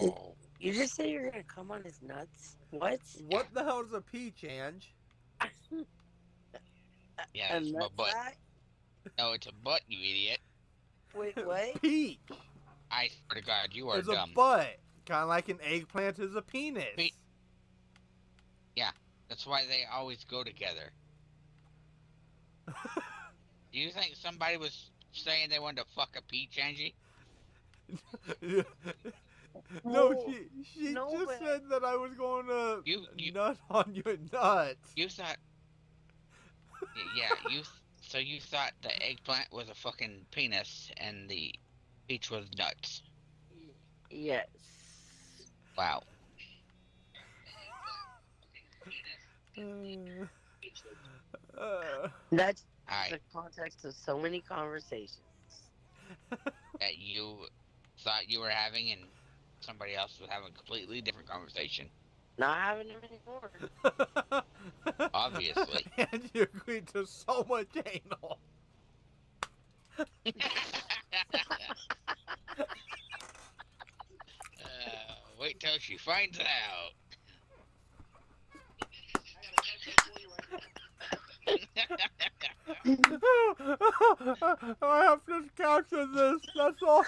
Oh, You just say you're gonna come on his nuts? What? What the hell is a peach, Ange? yeah, it's my butt. sack? No, it's a butt, you idiot. Wait, what? Peach. I swear to God, you are It's dumb. a butt. Kind of like an eggplant is a penis. Pe- That's why they always go together. Do you think somebody was saying they wanted to fuck a peach, Angie? No, No, she she no just way. said that I was going to You- you- nut on your nuts. You thought. Yeah, you. So you thought the eggplant was a fucking penis and the peach was nuts. Yes. Wow. Uh, uh, That's Alright, the context of so many conversations. that you thought you were having and somebody else was having a completely different conversation. Not having them anymore. Obviously. and you agreed to so much anal. Uh, wait till she finds out. I have to capture this. That's all.